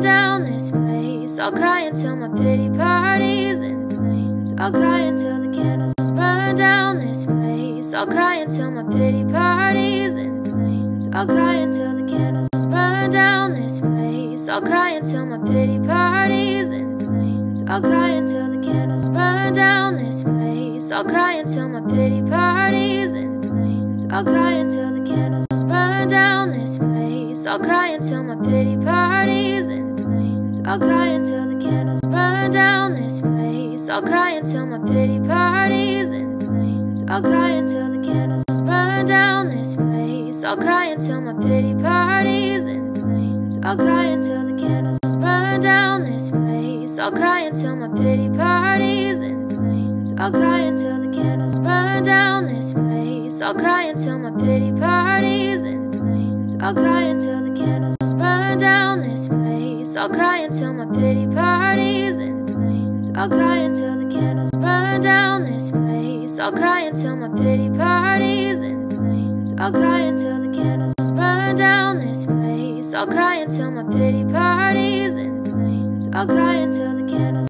down this place. I'll cry until my pity parties in flames. I'll cry until the candles must burn down this place. I'll cry until my pity parties in flames. I'll cry until the candles must burn down this place. I'll cry until my pity parties in flames. I'll cry until the candles burn down this place. I'll cry until my pity parties in flames. I'll cry until the candles must burn down this place. I'll cry until my pity flames. I'll cry until the candles burn down this place. I'll cry until my pity party's in flames. I'll cry until the candles burn down this place. I'll cry until my pity party's in flames. I'll cry until the candles burn down this place. I'll cry until my pity party's in flames. I'll cry until the candles burn down this place. I'll cry until my pity parties in flames. I'll cry until the candles burn down this place. I'll cry until my pity parties in flames. I'll cry until the candles burn down this place. I'll cry until my pity parties in flames. I'll cry until the candles burn down this place. I'll cry until my pity parties in flames. I'll cry until